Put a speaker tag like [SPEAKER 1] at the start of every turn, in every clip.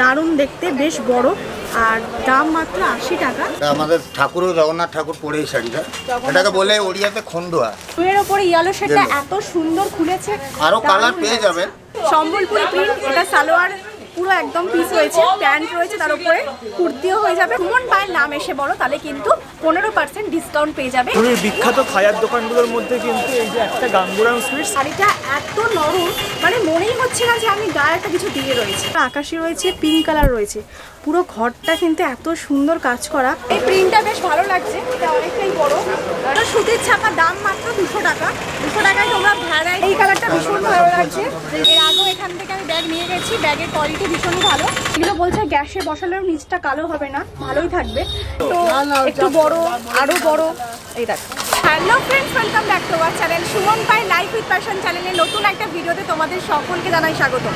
[SPEAKER 1] দারুণ দেখতে বেশ বড়। আর দাম মাত্র আশি টাকা।
[SPEAKER 2] আমাদের ঠাকুর জগন্নাথ ঠাকুর পরে এই শাড়িটা। এটাকে বলে ওড়িয়াতে খন্ডুয়া
[SPEAKER 1] এর ওপরে ইয়ালো
[SPEAKER 2] সেটা
[SPEAKER 1] এত সুন্দর খুলেছে আরও
[SPEAKER 2] কালার পেয়ে। যাবেন।
[SPEAKER 1] সম্বলপুরি প্রিন্ট এটা সালোয়ার পুরো একদম পিস রয়েছে প্যান্ট রয়েছে তার উপরে কুর্তিও হয়ে যাবে। সুমন পায়ের নাম এসে বলো তাহলে কিন্তু পনেরো পার্সেন্ট ডিসকাউন্ট পেয়ে যাবে।
[SPEAKER 3] পুরীর বিখ্যাত খায়ার দোকানগুলোর মধ্যে কিন্তু এই যে একটা গাঙ্গুরাম সুইটস
[SPEAKER 1] শাড়িটা এত নরম মানে মনেই হচ্ছে না যে আমি গায়ে একটা কিছু দিয়ে রয়েছে। আকাশে রয়েছে পিঙ্ক কালার রয়েছে। পুরো ঘরটা কিন্তু এত সুন্দর কাজ করা। এই প্রিন্টটা বেশ ভালো লাগছে এটা অনেকটাই বড়। এটা সুতির ছাপা দাম মাত্র দুশো টাকা। দুশো টাকায় তোমরা ভ্যারাই এই কালারটা ভীষণ ভালো লাগছে। এর আগেও এখান থেকে আমি ব্যাগ নিয়ে গেছি ব্যাগের কোয়ালিটি ভীষণই ভালো। এগুলো বলছে গ্যাসে বসালেও নিচটা কালো হবে না ভালোই থাকবে। তো একটু বড় আরও বড় এই দেখো। Hello friends, welcome back to our channel. Suman Pai life with passion চ্যানেলে নতুন একটা ভিডিওতে তোমাদের সকলকে জানাই স্বাগত।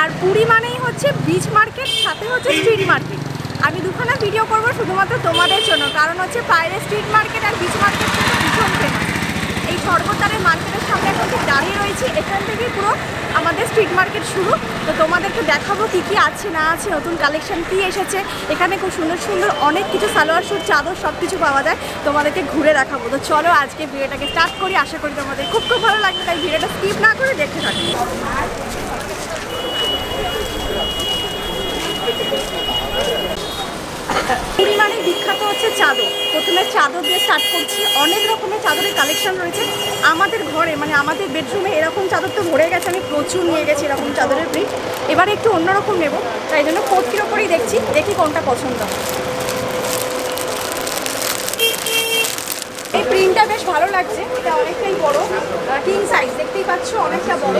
[SPEAKER 1] আর পুরী মানেই হচ্ছে বিচ মার্কেট সাথে হচ্ছে স্ট্রিট মার্কেট আমি দুখানা ভিডিও করব শুধুমাত্র তোমাদের জন্য, কারণ হচ্ছে বাইরে স্ট্রিট মার্কেট আর বিচ মার্কেট এই সর্বতারের মার্কেটের সামনে এখন ঠিক দাঁড়িয়ে রয়েছি, এখান থেকেই পুরো আমাদের স্ট্রিট মার্কেট শুরু। তো তোমাদেরকে দেখাবো কি কি আছে, না আছে, নতুন কালেকশন কি এসেছে। এখানে খুব সুন্দর সুন্দর অনেক কিছু, সালোয়ার স্যুট চাদর সব কিছু পাওয়া যায়। তোমাদেরকে ঘুরে দেখাবো। তো চলো আজকে ভিডিওটাকে স্টার্ট করি। আশা করি তোমাদের খুব খুব ভালো লাগবে, তাই ভিডিওটা স্কিপ না করে দেখতে থাকি। বিখ্যাত হচ্ছে চাদর। প্রথমে চাদর দিয়ে স্টার্ট করছি। অনেক রকমের চাদরের কালেকশন রয়েছে। আমাদের ঘরে মানে আমাদের বেডরুমে এরকম চাদর তো ভরে গেছে। আমি প্রচুর নিয়ে গেছি এরকম চাদরের প্রিন্ট এবারে একটু অন্যরকম নেব। তাই জন্য কোটটির ওপরেই দেখছি। দেখি কোনটা পছন্দ। এই প্রিন্টটা বেশ ভালো লাগছে। এটা অনেকটাই বড়। কিং সাইজ দেখতেই পাচ্ছ, অনেকটা বড়।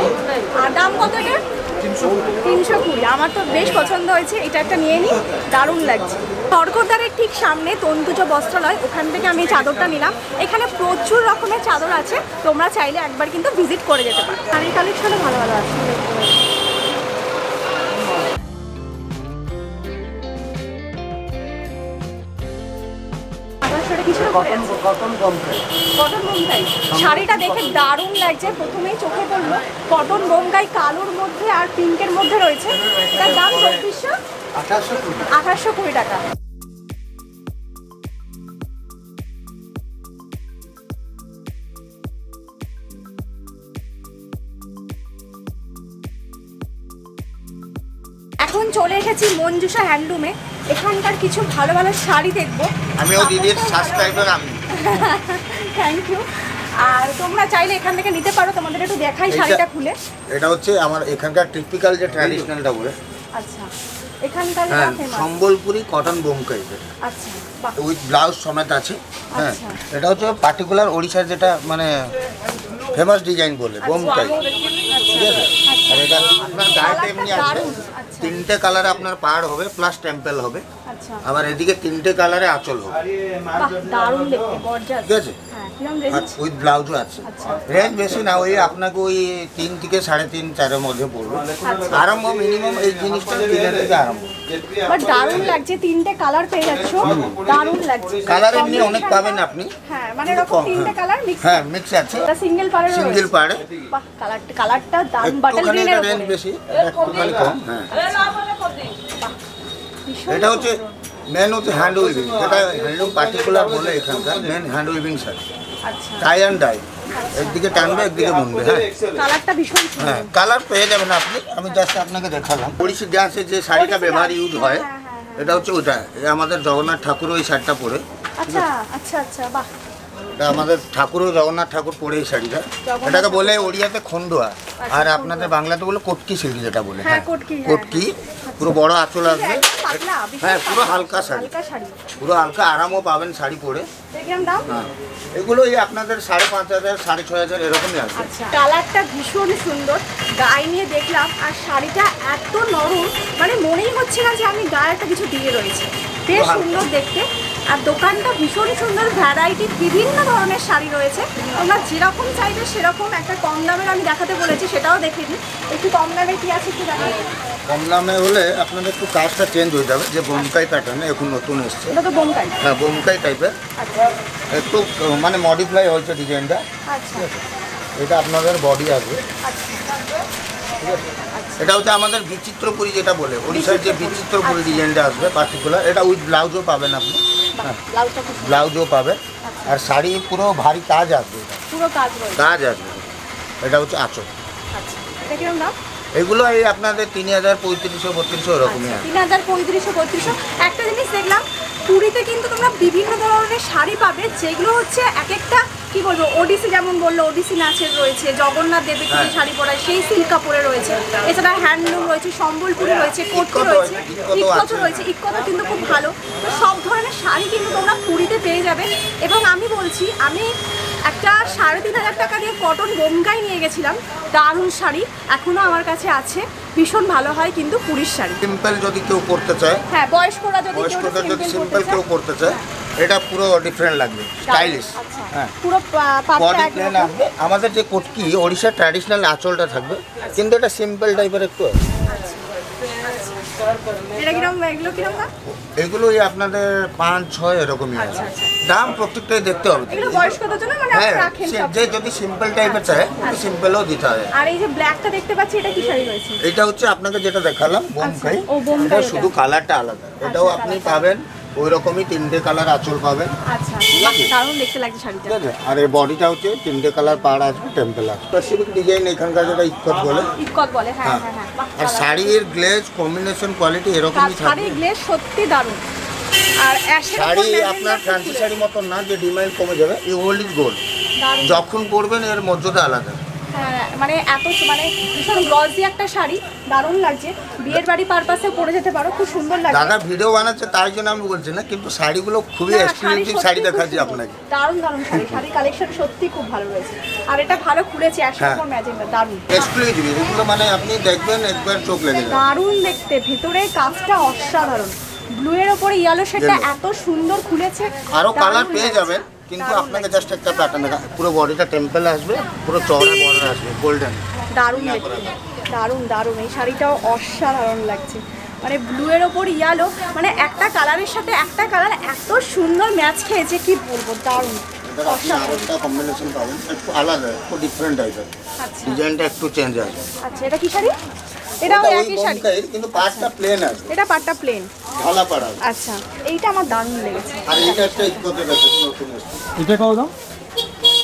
[SPEAKER 1] আর দাম কত এটা? তিনশো কুড়ি। আমার তো বেশ পছন্দ হয়েছে, এটা একটা নিয়ে নিই। দারুণ লাগছে। স্বর্গদ্বারের ঠিক সামনে তন্তুজ বস্ত্রালয়, ওখান থেকে আমি চাদরটা নিলাম। এখানে প্রচুর রকমের চাদর আছে, তোমরা চাইলে একবার কিন্তু ভিজিট করে যেতে পারো। শাড়ির কালেকশনও ভালো ভালো আছে।
[SPEAKER 2] কটন
[SPEAKER 1] কটন বোমকাই শাড়িটা দেখে দারুণ লাগছে। প্রথমেই চোখে পড়ল। কটন বোমকাই কালোর মধ্যে আর পিঙ্কের মধ্যে রয়েছে। তার দাম চব্বিশশো
[SPEAKER 2] আঠাশশো
[SPEAKER 1] আঠাশশো কুড়ি টাকা। এখন চলে এসেছি মঞ্জুষা হ্যান্ডলুমে। এখানকার কিছু ভালো ভালো শাড়ি দেখব।
[SPEAKER 2] আমিও দিদির সাবস্ক্রাইবার আমি।
[SPEAKER 1] থ্যাংক ইউ আর তোমরা চাইলে এখান থেকে নিতে পারো তোমাদের একটু দেখাই শাড়িটা খুলে।
[SPEAKER 2] এটা হচ্ছে আমার এখানকার টিপিক্যাল যে ট্র্যাডিশনালটা বলে।
[SPEAKER 1] আচ্ছা এখানকার
[SPEAKER 2] হ্যাঁ সম্বলপুরি কটন বোমকাই
[SPEAKER 1] আচ্ছা
[SPEAKER 2] উইথ ব্লাউজ সমেত আছে। হ্যাঁ
[SPEAKER 1] আচ্ছা।
[SPEAKER 2] এটা হচ্ছে পার্টিকুলার ওড়িশার যেটা মানে ফেমাস ডিজাইন বলে বোমকাই ঠিক আছে? গায়েতে এমনি আছে।
[SPEAKER 1] আচ্ছা।
[SPEAKER 2] তিনটে কালারে আপনার পাড় হবে প্লাস টেম্পেল হবে।
[SPEAKER 1] আচ্ছা।
[SPEAKER 2] আবার এদিকে তিনটে কালারে আঁচল হবে। ঠিক আছে?
[SPEAKER 1] হ্যাঁ
[SPEAKER 2] আর উইথ ব্লাউজও আছে।
[SPEAKER 1] আচ্ছা।
[SPEAKER 2] রেঞ্জ বেশি না ওই আপনাকে ওই তিন থেকে সাড়ে তিন চারের মধ্যে পড়বে। আরম্ভ মিনিমাম এই জিনিসটা তিনের থেকে আরম্ভ।
[SPEAKER 1] বাট দারুণ লাগছে তিনটে কালার পেয়ে যাচ্ছ। দারুণ লাগছে।
[SPEAKER 2] কালার এমনি অনেক পাবেন আপনি।
[SPEAKER 1] হ্যাঁ মানে এরকম তিনটে
[SPEAKER 2] হ্যাঁ।
[SPEAKER 1] কালার মিক্স
[SPEAKER 2] হ্যাঁ মিক্স আছে।
[SPEAKER 1] সিঙ্গেল পাড়ের
[SPEAKER 2] সিঙ্গেল পাড়ে।
[SPEAKER 1] কালারটা কালারটা দারুণ বাটল গ্রিনের
[SPEAKER 2] রেঞ্জ বেশি। একটুখানি কম হ্যাঁ এটা হচ্ছে মেন হচ্ছে হ্যান্ড উইভিং যেটা হ্যান্ডলুম পার্টিকুলার বলে এখানকার মেন হ্যান্ড উইভিং শাড়ি
[SPEAKER 1] আচ্ছা।
[SPEAKER 2] টাই অ্যান্ড ডাই একদিকে টানবে একদিকে বুনবে হ্যাঁ।
[SPEAKER 1] কালারটা ভীষণ সুন্দর।
[SPEAKER 2] হ্যাঁ কালার পেয়ে যাবেন আপনি। আমি জাস্ট আপনাকে দেখালাম। ওড়িশি ডান্সে যে শাড়িটা ব্যবহার ইউজ হয়
[SPEAKER 1] হ্যাঁ, হ্যাঁ,
[SPEAKER 2] এটা হচ্ছে ওটা। আমাদের জগন্নাথ ঠাকুর ওই শাড়িটা পরে।
[SPEAKER 1] আচ্ছা আচ্ছা আচ্ছা বাহ।
[SPEAKER 2] এটা আমাদের ঠাকুরও জগন্নাথ ঠাকুর পরে এই শাড়িটা এটাকে বলে ওড়িয়াতে খন্ডুয়া আর আপনাদের বাংলাতে বলে কটকি শাড়ি যেটা বলে
[SPEAKER 1] হ্যাঁ, কটকি, হ্যাঁ,
[SPEAKER 2] পুরো বড় আঁচল আসবে। হ্যাঁ পুরো হালকা শাড়ি। পুরো হালকা আরামও পাবেন শাড়ি পরে। হ্যাঁ। এগুলো এই আপনাদের সাড়ে পাঁচ হাজার সাড়ে ছয় হাজার এরকমই আসবে।
[SPEAKER 1] আচ্ছা কালারটা ভীষণ সুন্দর। গায়ে নিয়ে দেখলাম আর শাড়িটা এত নরম মানে মনেই হচ্ছে না যে আমি গায়ে একটা কিছু দিয়ে রয়েছে। বেশ সুন্দর দেখতে। আর দোকানটা ভীষণ সুন্দর ভ্যারাইটি বিভিন্ন ধরনের শাড়ি রয়েছে। তোমরা যেরকম চাইবে সেরকম একটা কম দামের আমি দেখাতে বলেছি সেটাও দেখে দিই। একটু কম দামে কি আছে একটু দেখাই
[SPEAKER 2] কম দামে হলে আপনাদের একটু কাজটা চেঞ্জ হয়ে যাবে যে বোমকাই প্যাটার্নে এখন নতুন এসছে।
[SPEAKER 1] এটা তো বোমকাই।
[SPEAKER 2] হ্যাঁ বোমকাই টাইপের
[SPEAKER 1] আচ্ছা।
[SPEAKER 2] একটু মানে মডিফাই হয়েছে ডিজাইনটা
[SPEAKER 1] আচ্ছা।
[SPEAKER 2] এটা আপনাদের বডি আসবে।
[SPEAKER 1] আচ্ছা।
[SPEAKER 2] আছে এটা হচ্ছে আমাদের বিচিত্রপুরি যেটা বলে ওড়িশার যে বিচিত্রপুরি ডিজাইনটা আসবে পার্টিকুলার এটা উইথ ব্লাউজও পাবেন আপনি। হ্যাঁ। ব্লাউজও পাবেন। আর শাড়ি পুরো ভারী কাজ আসবে
[SPEAKER 1] কাজ
[SPEAKER 2] আসবে। এটা হচ্ছে আঁচল।
[SPEAKER 1] আচ্ছা।
[SPEAKER 2] এগুলো এই আপনাদের তিন হাজার পঁয়ত্রিশশো বত্রিশশো
[SPEAKER 1] আচ্ছা
[SPEAKER 2] আছে।
[SPEAKER 1] তিন হাজার পঁয়ত্রিশশো বত্রিশশো। একটা জিনিস দেখলাম পুরীতে কিন্তু তোমরা বিভিন্ন ধরনের শাড়ি পাবে যেগুলো হচ্ছে এক একটা কি বলব ওডিসি যেমন বলল ওডিসি নাচের রয়েছে জগন্নাথ দেবের যে
[SPEAKER 2] হ্যাঁ।
[SPEAKER 1] শাড়ি পরায় সেই সিল্ক কাপড়ে রয়েছে এছাড়া হ্যান্ডলুম রয়েছে সম্বলপুরি রয়েছে কোটকি রয়েছে
[SPEAKER 2] আছে।
[SPEAKER 1] রয়েছে ইক্কত কিন্তু খুব ভালো। তো সব ধরনের শাড়ি কিন্তু তোমরা পুরীতে পেয়ে যাবে। এবং আমি বলছি আমি একটা সাড়ে তিন হাজার টাকা দিয়ে কটন বোমকাই নিয়ে গেছিলাম দারুণ শাড়ি এখনও আমার কাছে আছে ভীষণ ভালো হয় কিন্তু পুরীর শাড়ি।
[SPEAKER 2] সিম্পল যদি কেউ করতে চায়
[SPEAKER 1] হ্যাঁ বয়স্করা যদি কেউ
[SPEAKER 2] বয়স্কদের যদি সিম্পল কেউ করতে চায় এটা পুরো ডিফারেন্ট লাগবে স্টাইলিশ
[SPEAKER 1] আচ্ছা।
[SPEAKER 2] হ্যাঁ।
[SPEAKER 1] পুরো পা- পাটটা
[SPEAKER 2] বডি প্লেন আসবে আমাদের যে কোটকি ওড়িশার ট্র্যাডিশনাল আঁচলটা থাকবে কিন্তু এটা সিম্পল টাইপের একটু। এগুলোই আপনাদের পাঁচ ছয় এরকমই আছে
[SPEAKER 1] আচ্ছা, আচ্ছা।
[SPEAKER 2] দাম প্রত্যেকটাই দেখতে হবে।
[SPEAKER 1] এগুলো বয়স্কদের জন্য মানে
[SPEAKER 2] হ্যাঁ যে যদি সিম্পল টাইপের চায় সিম্পলও দিতে হয়।
[SPEAKER 1] আর এই যে ব্ল্যাকটা দেখতে পাচ্ছি এটা কি শাড়ি রয়েছে?
[SPEAKER 2] এটা হচ্ছে আপনাকে যেটা দেখালাম বোমখাই এটা। শুধু কালারটা আলাদা। এটাও আপনি পাবেন ওই রকমই তিনটে কালার আঁচল পাবেন
[SPEAKER 1] আচ্ছা
[SPEAKER 2] ঠিক
[SPEAKER 1] দারুণ দেখতে লাগছে শাড়িটা।
[SPEAKER 2] ঠিক আছে আর এই বডিটা হচ্ছে তিনটে কালার পাড় আসবে টেম্পেল আসবে স্পেসিফিক ডিজাইন এখানকার যেটা বলে।
[SPEAKER 1] ইকত বলে হ্যাঁ
[SPEAKER 2] হ্যাঁ।
[SPEAKER 1] হ্যাঁ
[SPEAKER 2] আর শাড়ির গ্লেজ কম্বিনেশন কোয়ালিটি এরকমই
[SPEAKER 1] শাড়ির গ্লেজ সত্যি দারুণ। আর
[SPEAKER 2] শাড়ি আপনার
[SPEAKER 1] খুব
[SPEAKER 2] ফ্যান্সি শাড়ি মতন না যে ডিমান্ড কমে যাবে এই ওল্ড ইজ গোল্ড যখন পরবেন এর মর্যাদা আলাদা।
[SPEAKER 1] মানে এত মানে ভীষণ গ্লসি একটা শাড়ি দারুণ লাগছে। বিয়ের বাড়ি পারপাসে পরে যেতে পারো খুব সুন্দর লাগছে।
[SPEAKER 2] দাদা ভিডিও বানাচ্ছে তাই জন্য আমি বলছি না কিন্তু শাড়িগুলো খুবই এক্সক্লুসিভ শাড়ি
[SPEAKER 1] খুব
[SPEAKER 2] দেখাচ্ছি আপনাকে।
[SPEAKER 1] দারুণ দারুণ শাড়ি। শাড়ি কালেকশন সত্যি খুব ভালো রয়েছে। আর এটা ভালো খুলেছে
[SPEAKER 2] হ্যাঁ।
[SPEAKER 1] উপর দারুণ।
[SPEAKER 2] এক্সক্লুসিভ এগুলো মানে আপনি দেখবেন একবার চোখ লেগে যাবে।
[SPEAKER 1] দারুণ দেখতে ভিতরে কাজটা অসাধারণ। ব্লু এর ওপরে ইয়েলো শেডটা। এত সুন্দর খুলেছে আরও
[SPEAKER 2] কালার পেয়ে যাবেন। কিন্তু আপনাকে জাস্ট একটা প্যাটার্ন পুরো বডিটা টেম্পল আসবে পুরো চওড়া বর্ডার আসবে গোল্ডেন
[SPEAKER 1] দারুণ দারুণ দারুণ। এই শাড়িটাও অসাধারণ লাগছে। মানে ব্লু এর ওপর ইয়ালো মানে একটা কালারের সাথে একটা কালার এত সুন্দর ম্যাচ খেয়েছে কি বলব? দারুণ।
[SPEAKER 2] এটা কম্বিনেশন পাবেন একটু আলাদা একটু ডিফারেন্ট টাইপের
[SPEAKER 1] আচ্ছা।
[SPEAKER 2] ডিজাইনটা একটু চেঞ্জ আসবে।
[SPEAKER 1] আচ্ছা এটা কি শাড়ি? এটাও একই শাড়ি।
[SPEAKER 2] কিন্তু পাটটা প্লেন আসবে।
[SPEAKER 1] এটা পাটটা প্লেন
[SPEAKER 2] ঢালা পাড়া
[SPEAKER 1] আচ্ছা এইটা আমার দারুণ লেগেছে।
[SPEAKER 2] আর এইটা একটা ইকোতে আছে নতুন এসছে।
[SPEAKER 3] এটা কত দাম?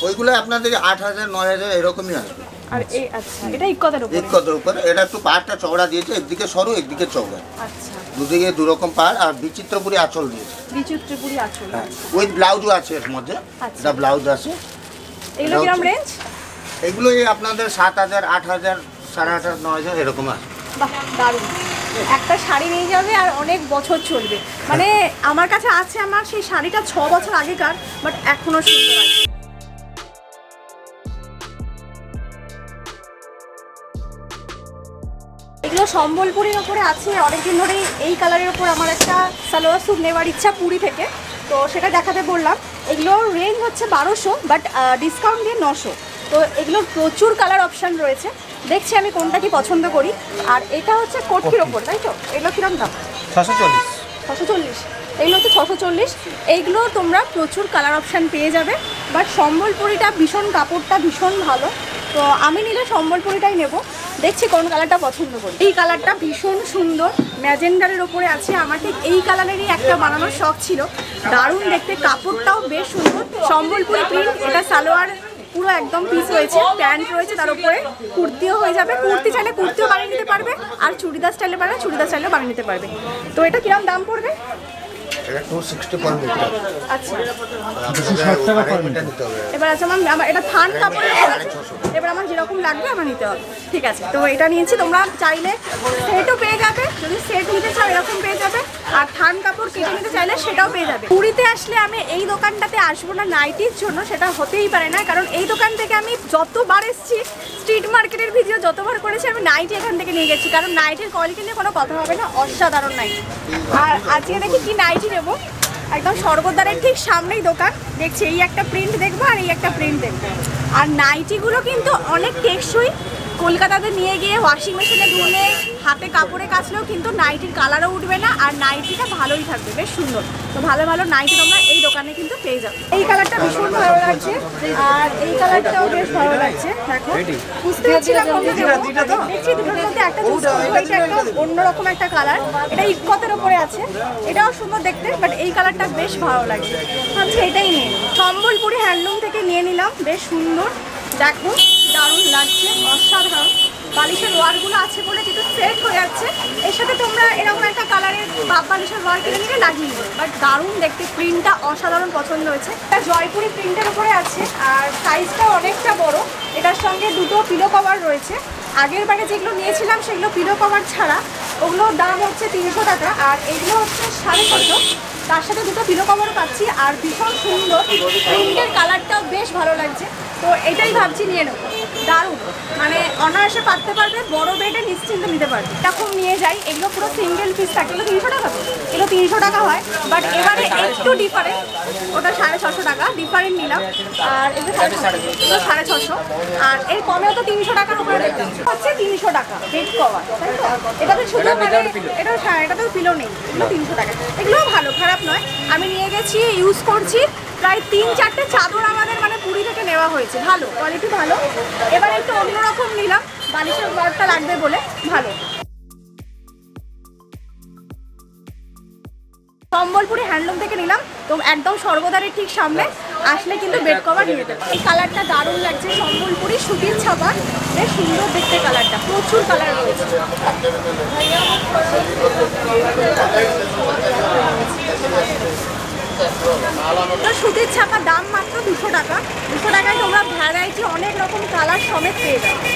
[SPEAKER 2] ওইগুলো আপনাদের আট হাজার নয় হাজার এরকমই আসবে।
[SPEAKER 1] আর এই আচ্ছা এটা ইকতের উপরে?
[SPEAKER 2] ইকোতের উপরে। এটা একটু পাড়টা চওড়া দিয়েছে একদিকে সরু একদিকে চওড়া।
[SPEAKER 1] আচ্ছা।
[SPEAKER 2] দুদিকে দু রকম পাড় আর বিচিত্রপুরি আঁচল দিয়েছে।
[SPEAKER 1] বিচিত্রপুরি আচল।
[SPEAKER 2] হ্যাঁ ব্লাউজও আছে এর মধ্যে
[SPEAKER 1] আচ্ছা।
[SPEAKER 2] এটা ব্লাউজ আছে।
[SPEAKER 1] এগুলো
[SPEAKER 2] এটা
[SPEAKER 1] রেঞ্জ
[SPEAKER 2] এগুলো আপনাদের সাত হাজার আট হাজার সাড়ে আট হাজার নয় হাজার এরকম আছে
[SPEAKER 1] দারুণ। একটা শাড়ি নিয়ে যাবে আর অনেক বছর চলবে। মানে আমার কাছে আছে আমার সেই শাড়িটা ছ বছর আগেকার বাট এখনও সুন্দর এগুলো সম্বলপুরের ওপরে আছে, অনেকদিন ধরেই এই কালারের ওপর আমার একটা সালোয়ার স্যুট নেওয়ার ইচ্ছা পুরী থেকে। তো সেটা দেখাতে বললাম। এগুলোর রেঞ্জ হচ্ছে বারোশো বাট ডিসকাউন্ট দিয়ে নশো। তো এগুলোর প্রচুর কালার অপশান রয়েছে। দেখছি আমি কোনটা কি পছন্দ করি। আর এটা হচ্ছে কোটকির ওপর তাই তো? এগুলো কিরম দাম?
[SPEAKER 3] ছশো চল্লিশ।
[SPEAKER 1] ছশো চল্লিশ। এইগুলো হচ্ছে ছশো চল্লিশ। এইগুলো তোমরা প্রচুর কালার অপশান পেয়ে যাবে। বাট সম্বলপুরিটা ভীষণ কাপড়টা ভীষণ ভালো। তো আমি নিলে সম্বলপুরিটাই নেব। দেখছি কোন কালারটা পছন্দ করি। এই কালারটা ভীষণ সুন্দর। ম্যাজেন্ডারের ওপরে আছে। আমার ঠিক এই কালারেরই একটা বানানোর শখ ছিল। দারুণ দেখতে। কাপড়টাও বেশ সুন্দর। সম্বলপুরি প্রিন্ট এটা সালোয়ার পুরো একদম পিস রয়েছে প্যান্ট রয়েছে তার উপরে কুর্তিও হয়ে যাবে কুর্তি চাইলে কুর্তিও বানিয়ে নিতে পারবে আর চুড়িদার স্টাইলে পারবে চুড়িদার স্টাইলেও বানিয়ে নিতে পারবে। তো এটা কিরম দাম পড়বে? আচ্ছা। এবার আছে আমার আমার এটা থান কাপড়ের এবার আমার যেরকম লাগবে আমার নিতে হবে। ঠিক আছে তো এটা নিয়েছি তোমরা চাইলে সেটও পেয়ে যাবে যদি সেট নিতে চাও এরকম পেয়ে যাবে। আর থান কাপড় কেটে নিতে চাইলে সেটাও পেয়ে যাবে। পুরীতে আসলে আমি এই দোকানটাতে আসব না নাইটির জন্য, সেটা হতেই পারে না। কারণ এই দোকান থেকে আমি যতবার এসেছি স্ট্রিট মার্কেটের ভিডিও যতবার করেছি, আমি নাইটি এখান থেকে নিয়ে গেছি। কারণ নাইটির কোয়ালিটি নিয়ে কোনো কথা হবে না, অসাধারণ নাইটি। আর আজকে দেখি কি নাইটি নেব। একদম স্বর্গদ্বারের ঠিক সামনেই দোকান। দেখছি এই একটা প্রিন্ট দেখব আর এই একটা প্রিন্ট দেখব। আর নাইটিগুলো কিন্তু অনেক টেকসই। কলকাতাতে নিয়ে গিয়ে ওয়াশিং মেশিনে ধুলে হাতে কাপড়ে কাচলেও কিন্তু নাইটির কালারও উঠবে না আর নাইটিটা ভালোই থাকবে বেশ সুন্দর। তো ভালো ভালো নাইটি তোমরা এই দোকানে কিন্তু পেয়ে যাবে। এই কালারটা ভীষণ ভালো লাগছে আর এই কালারটাও বেশ ভালো লাগছে দেখো। বুঝতে পারছিলাম দেখছি দুটোর মধ্যে একটা এটা একটা অন্যরকম একটা কালার এটা ইকপতের ওপরে আছে। এটাও সুন্দর দেখতে বাট এই কালারটা বেশ ভালো লাগছে। ভাবছি এটাই নিয়ে সম্বলপুরি হ্যান্ডলুম থেকে নিয়ে নিলাম বেশ সুন্দর। দেখো। দারুণ লাগছে, অসাধারণ। বালিশের ওয়ারগুলো আছে বলে যেহেতু সেট হয়ে যাচ্ছে, এর সাথে তোমরা এরকম একটা কালারের বাপ বালিশের ওয়ার কিনে নিলে লাগিয়ে দেবে বাট দারুণ দেখতে প্রিন্টটা অসাধারণ পছন্দ হয়েছে। এটা জয়পুরি প্রিন্টের উপরে আছে, আর সাইজটা অনেকটা বড়। এটার সঙ্গে দুটো পিলো কভার রয়েছে। আগের বারে যেগুলো নিয়েছিলাম সেগুলো পিলো কভার ছাড়া, ওগুলোর দাম হচ্ছে তিনশো টাকা, আর এগুলো হচ্ছে সাড়ে ছশো তার সাথে দুটো পিলো কভারও পাচ্ছি, আর ভীষণ সুন্দর প্রিন্টের কালারটাও বেশ ভালো লাগছে। তো এটাই ভাবছি নিয়ে নেব। দারুণ। মানে অনায়াসে পাততে পারবে বড় বেডে নিশ্চিন্তে নিতে পারবে। এরকম নিয়ে যাই এগুলো পুরো সিঙ্গেল পিস থাকে। এগুলো তিনশো টাকা। তো এগুলো তিনশো টাকা হয় বাট এবারে একটু ডিফারেন্ট ওটা সাড়ে ছশো টাকা ডিফারেন্ট নিলাম। আর এগুলো সাড়ে ছশো সাড়ে ছশো। আর এর কমেও তো তিনশো টাকার উপরে হচ্ছে তিনশো টাকা বেড কভার তাই তো? শুধু মানে এটা হ্যাঁ এটাতেও পিলো নেই। এগুলো তিনশো টাকা। এগুলোও ভালো খারাপ নয়। আমি নিয়ে গেছি ইউজ করছি। প্রায় তিন চারটে চাদর আমাদের মানে পুরী থেকে নেওয়া হয়েছে। ভালো কোয়ালিটি ভালো। এবার একটু অন্যরকম নিলাম, বালিশের ওয়ার্ডটা লাগবে বলে। ভালো। সম্বলপুরি হ্যান্ডলুম থেকে নিলাম, তো একদম সর্বদারের ঠিক সামনে। আসলে কিন্তু বেড কভার নিয়ে দেবে এই কালারটা দারুণ লাগছে, সম্বলপুরি সুতির ছাপা। বেশ সুন্দর দেখতে কালারটা প্রচুর কালার রয়েছে। তো সুতির ছাপা দাম মাত্র দুশো টাকা। দুশো টাকায় তোমরা ভ্যারাইটি অনেক রকম কালার সমেত পেয়ে যাবে।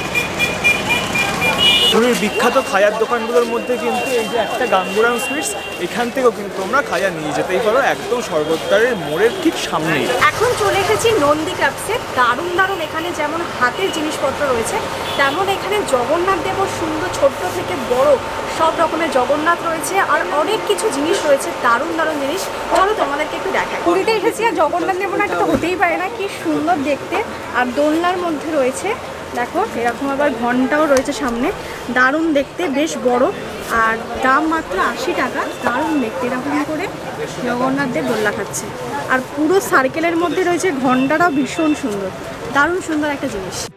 [SPEAKER 3] পুরীর বিখ্যাত খাজার দোকানগুলোর মধ্যে কিন্তু এই যে একটা গাঙ্গুরাম সুইটস এখান থেকেও কিন্তু তোমরা খাজা নিয়ে যেতেই পারো একদম সর্বদ্বারের মোড়ের ঠিক সামনেই।
[SPEAKER 1] এখন চলে এসেছি নন্দী ক্রাফটসে দারুণ দারুণ এখানে যেমন হাতের জিনিসপত্র রয়েছে তেমন এখানে জগন্নাথ দেবও সুন্দর ছোট্ট থেকে বড় সব রকমের জগন্নাথ রয়েছে আর অনেক কিছু জিনিস রয়েছে দারুণ দারুণ জিনিস। চলো তোমাদেরকে একটু দেখাই। পুরীতে এসেছি আর জগন্নাথ দেব না তো হতেই পারে না কি সুন্দর দেখতে। আর দোলনার মধ্যে রয়েছে দেখো, এরকম আবার ঘন্টাও রয়েছে সামনে। দারুণ দেখতে, বেশ বড়। আর দাম মাত্র আশি টাকা। দারুণ দেখতে, এরকম করে জগন্নাথদের দোল্লা খাচ্ছে। আর পুরো সার্কেলের মধ্যে রয়েছে ঘন্টাটাও ভীষণ সুন্দর। দারুণ সুন্দর একটা জিনিস।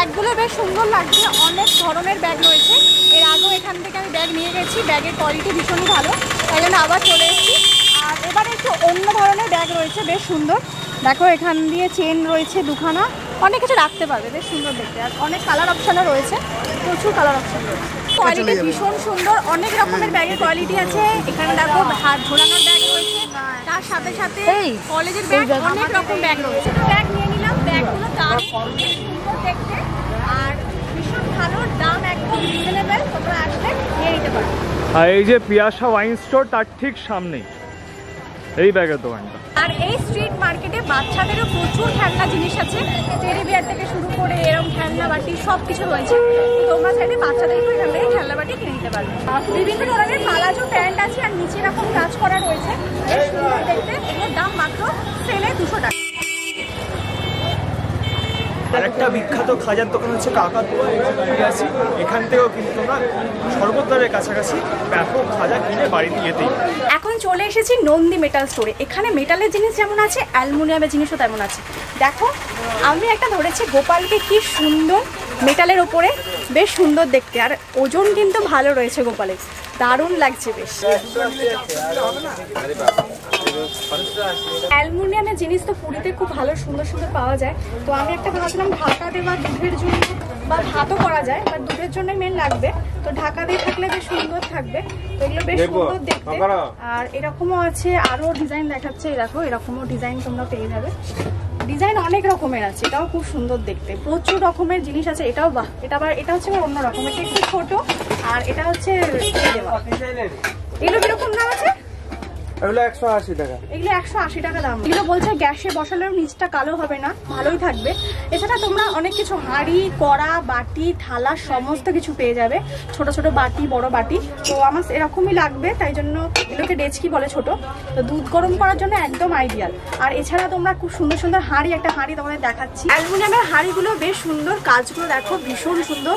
[SPEAKER 1] ব্যাগগুলো বেশ সুন্দর লাগছে অনেক ধরনের ব্যাগ রয়েছে। এর আগেও এখান থেকে আমি ব্যাগ নিয়ে গেছি ব্যাগের কোয়ালিটি ভীষণই ভালো তাই জন্য আবার চলে এসেছি। আর এবারে একটু অন্য ধরনের ব্যাগ রয়েছে বেশ সুন্দর। দেখো এখান দিয়ে চেন রয়েছে দুখানা অনেক কিছু রাখতে পারবে বেশ সুন্দর দেখতে। আর অনেক কালার অপশানও রয়েছে প্রচুর কালার অপশান রয়েছে। কোয়ালিটি ভীষণ সুন্দর অনেক রকমের ব্যাগের কোয়ালিটি আছে। এখানে দেখো হাত ঝোলানোর ব্যাগ রয়েছে তার সাথে সাথে কলেজের ব্যাগ অনেক রকম ব্যাগ রয়েছে। ব্যাগ নিয়ে নিলাম ব্যাগগুলো দারুণ বেশ সুন্দর দেখতে আর ভীষণ ভালো দাম একদম রিজনেবল তোমরা আসলে নিয়ে নিতে পারো
[SPEAKER 3] আর এই যে পিয়াসা ওয়াইন স্টোর, তার ঠিক সামনেই। এই ব্যাগের দোকানটা।
[SPEAKER 1] আর এই স্ট্রিট মার্কেটে বাচ্চাদেরও প্রচুর খেলনা জিনিস আছে। টেরি বিয়ার থেকে শুরু করে এরকম খেলনা বাটি সব কিছু রয়েছে। তোমরা চাইলে বাচ্চাদেরকেও এখান থেকে খেলনা বাটি কিনে নিতে পারবে। বিভিন্ন ধরনের পালাজো, প্যান্ট আছে আর নিচে এরকম কাজ করা রয়েছে। দেখতে দাম মাত্র সেলে দুশো টাকা।
[SPEAKER 3] আর একটা বিখ্যাত খাজার দোকান হচ্ছে কাকাতুয়া এই আছি এখান থেকেও কিন্তু তোমরা সর্বদ্বারের কাছাকাছি ব্যাপক খাজা কিনে বাড়িতে যেতেই।
[SPEAKER 1] এখন চলে এসেছি নন্দী মেটাল স্টোরে এখানে মেটালের জিনিস যেমন আছে অ্যালুমিনিয়ামের জিনিসও তেমন আছে। দেখো আমি একটা ধরেছি গোপালকে কি সুন্দর মেটালের ওপরে বেশ সুন্দর দেখতে। আর ওজন কিন্তু ভালো রয়েছে গোপালের। দারুণ লাগছে বেশ। অ্যালুমিনিয়ামের জিনিস তো পুরীতে খুব ভালো সুন্দর সুন্দর পাওয়া যায়। তো আমি একটা ভাবছিলাম ঢাকা দেওয়া দুধের জন্য বা ভাতও করা যায় বা দুধের জন্য মেন লাগবে। তো ঢাকা দিয়ে থাকলে বেশ সুন্দর থাকবে তো এগুলো বেশ সুন্দর দেখতে। আর এরকমও আছে আরও ডিজাইন দেখাচ্ছে দেখো এরকমও ডিজাইন তোমরা পেয়ে যাবে। ডিজাইন অনেক রকমের আছে এটাও খুব সুন্দর দেখতে। প্রচুর রকমের জিনিস আছে এটাও বাহ এটা আবার এটা হচ্ছে অন্য রকমের একটু ছোট আর এটা হচ্ছে এগুলো কীরকম দাম আছে?
[SPEAKER 3] টাকা।
[SPEAKER 1] দাম। বলছে গ্যাসে বসালেও নিচটা কালো হবে না, ভালোই থাকবে। এছাড়া তোমরা অনেক কিছু হাঁড়ি, কড়া, বাটি, থালা সমস্ত কিছু পেয়ে যাবে। বাটি, বড় বাটি। তো আমার এরকমই লাগবে, তাই জন্য এগুলোকে ডেচকি বলে ছোট। তো দুধ গরম করার জন্য একদম আইডিয়াল আর এছাড়া তোমরা খুব সুন্দর সুন্দর হাঁড়ি, একটা হাঁড়ি তোমাদের দেখাচ্ছি। অ্যালুমিনিয়ামের হাঁড়িগুলো বেশ সুন্দর, কাজগুলো দেখো ভীষণ সুন্দর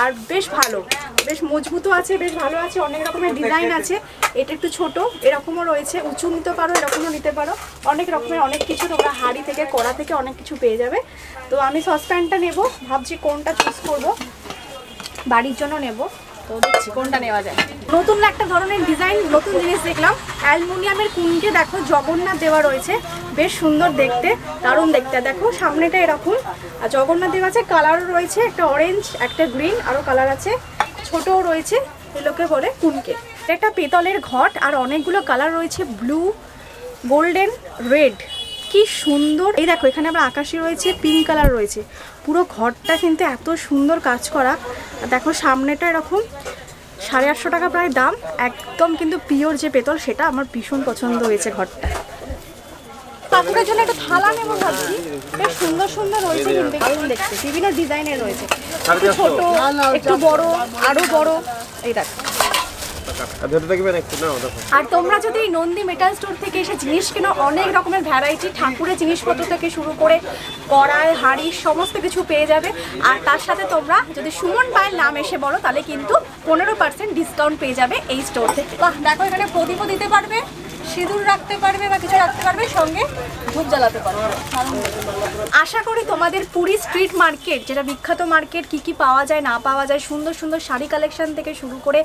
[SPEAKER 1] আর বেশ ভালো। বেশ মজবুতও আছে বেশ ভালো আছে অনেক রকমের ডিজাইন আছে। এটা একটু ছোট এরকমও রয়েছে। উঁচু নিতে পারো এরকমও নিতে পারো। অনেক রকমের অনেক কিছু তোমরা হাঁড়ি থেকে কড়া থেকে অনেক কিছু পেয়ে যাবে। তো আমি সসপ্যানটা নেব ভাবছি কোনটা চুজ করব। বাড়ির জন্য নেব। তো দেখছি কোনটা নেওয়া যায়। নতুন একটা ধরনের ডিজাইন নতুন জিনিস দেখলাম। অ্যালুমিনিয়ামের কুনকে দেখো জগন্নাথ দেওয়া রয়েছে। বেশ সুন্দর দেখতে দারুণ দেখতে। দেখো সামনেটা এরকম। আর জগন্নাথ দেওয়া আছে কালারও রয়েছে একটা অরেঞ্জ একটা গ্রিন আরও কালার আছে। ছোটও রয়েছে এগুলোকে বলে কুনকে। একটা পেতলের ঘট আর অনেকগুলো কালার রয়েছে, ব্লু, গোল্ডেন, রেড। কি সুন্দর। এই দেখো, এখানে আবার আকাশি রয়েছে, পিঙ্ক কালার রয়েছে। পুরো ঘরটা কিন্তু এত সুন্দর কাজ করা। দেখো, সামনেটা এরকম সাড়ে আটশো টাকা প্রায় দাম। একদম কিন্তু পিওর যে পেতল, সেটা আমার ভীষণ পছন্দ হয়েছে ঘরটা। কাকুরের জন্য একটা থালা নেব ভাবছি। বেশ সুন্দর সুন্দর রয়েছে কিন্তু দেখতে। বিভিন্ন ডিজাইনের রয়েছে। একটু ছোট একটু বড় আরও বড় এই দেখো। আর তোমরা যদি নন্দী মেটাল স্টোর থেকে এসে জিনিস কেনো অনেক রকমের ভ্যারাইটি ঠাকুরের জিনিসপত্র থেকে শুরু করে কড়াই হাঁড়ি সমস্ত কিছু পেয়ে যাবে। আর তার সাথে তোমরা যদি সুমন পায়ের নাম এসে বলো তাহলে কিন্তু পনেরো পার্সেন্ট ডিসকাউন্ট পেয়ে যাবে এই স্টোর থেকে। বাহ দেখো এখানে প্রদীপও দিতে পারবে। সিঁদুর রাখতে পারবে বা কিছু রাখতে পারবে, সঙ্গে ধূপ জ্বালাতে পারবে। আশা করি তোমাদের পুরী স্ট্রিট মার্কেট যেটা বিখ্যাত মার্কেট কি কি পাওয়া যায়, না পাওয়া যায়, সুন্দর সুন্দর শাড়ি কালেকশন থেকে শুরু করে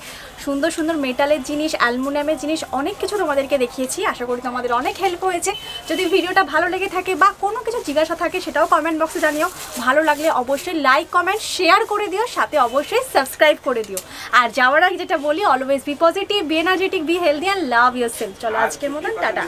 [SPEAKER 1] সুন্দর সুন্দর মেটালের জিনিস, অ্যালুমিনিয়ামের জিনিস, অনেক কিছু তোমাদেরকে দেখিয়েছি। আশা করি তোমাদের অনেক হেল্প হয়েছে। যদি ভিডিওটা ভালো লেগে থাকে বা কোনো কিছু জিজ্ঞাসা থাকে, সেটাও কমেন্ট বক্সে জানিও। ভালো লাগলে অবশ্যই লাইক কমেন্ট শেয়ার করে দিও, সাথে অবশ্যই সাবস্ক্রাইব করে দিও। আর যাওয়ার আগে যেটা বলি always be positive be energetic be healthy and love your self আজকের মতন টাটা।